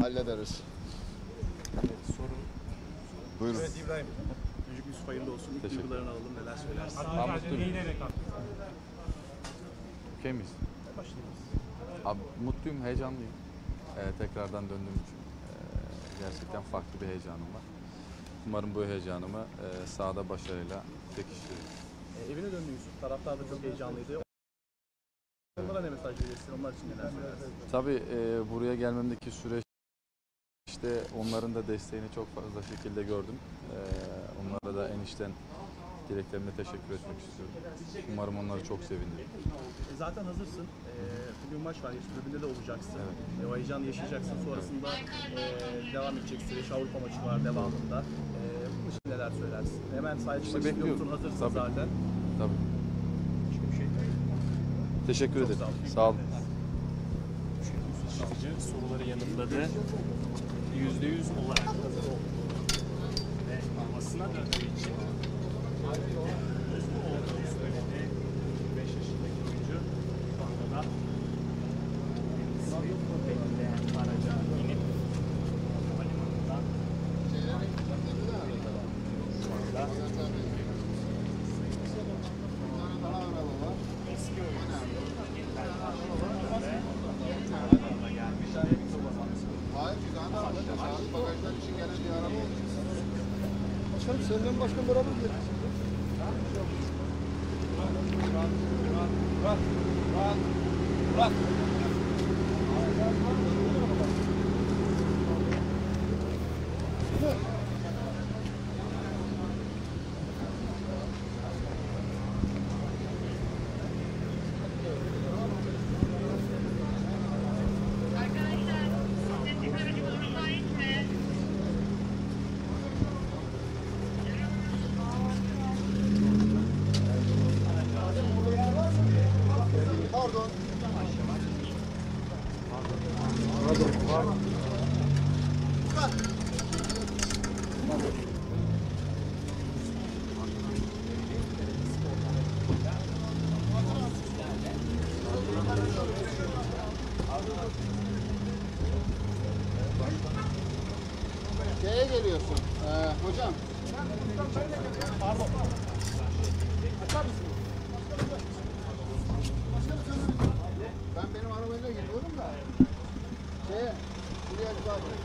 Hallederiz. Sorun. Buyurun. Evet İbrahim. Çocuk Yusuf hayırlı olsun. İlk Teşekkür duygularını alalım. Neler söylersin? Ben mutluyum. Okey miyiz? Abi, mutluyum, heyecanlıyım. Ee, tekrardan döndüğüm için ee, gerçekten farklı bir heyecanım var. Umarım bu heyecanımı ee, sahada başarıyla pekiştiririm. E, evine döndü Yusuf. Taraftar da çok heyecanlıydı. Onlara ne mesaj verirsin? Onlar için neler söylersin? Tabii ee, buraya gelmemdeki süreç işte onların da desteğini çok fazla şekilde gördüm. Ee, onlara da enişten dileklerime teşekkür etmek istiyorum. Umarım onları çok sevindirir. E, zaten hazırsın. E, bugün maç var. Tribünde de olacaksın. E, o heyecanı yaşayacaksın. Sonrasında e, devam edecek süreç. Avrupa maçı var devamında. E, bunun için neler söylersin? Hemen sahaya çıkmak İşte istiyor musun? bekliyorum. Hazırsın Tabii. zaten. Tabii. Teşekkür Çok ederim. sağ olun. Sağ olun. Şaşırtıcı soruları yanıtladı. Yüzde yüz olarak hazır oldu. Ve babasına döndüğü için bagajlar için gelen bir araba oldu. Başkanım senden başka bir araba Arkadaşlar, Şeye geliyorsun. Ee, hocam. Pardon. Ben benim arabayla gidiyorum da. Şeye, buraya bir daha bırak.